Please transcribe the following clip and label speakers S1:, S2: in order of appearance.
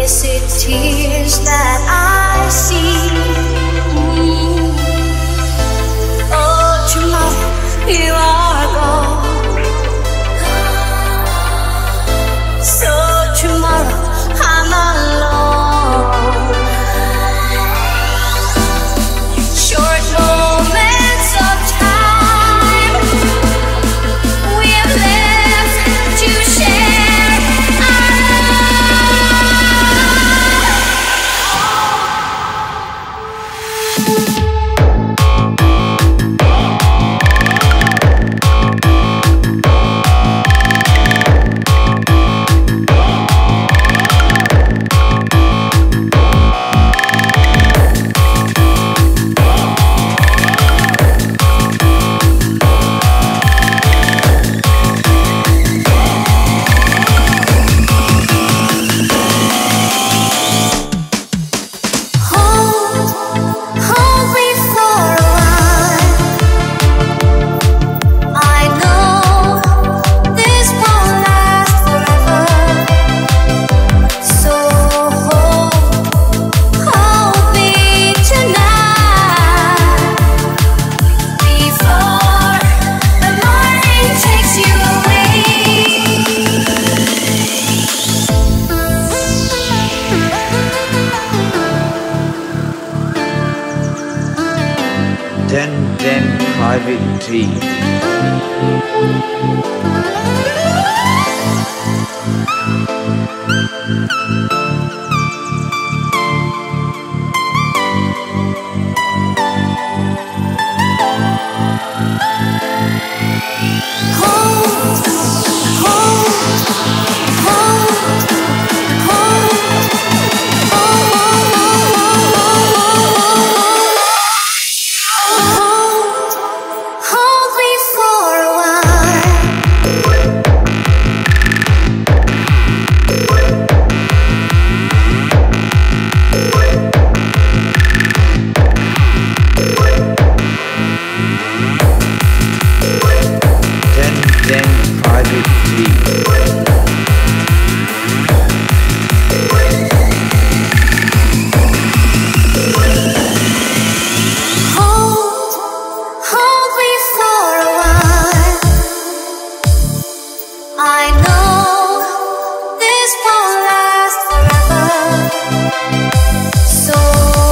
S1: Is it tears that I see? Oh, tomorrow you are gone.
S2: 1010 private tea.
S1: So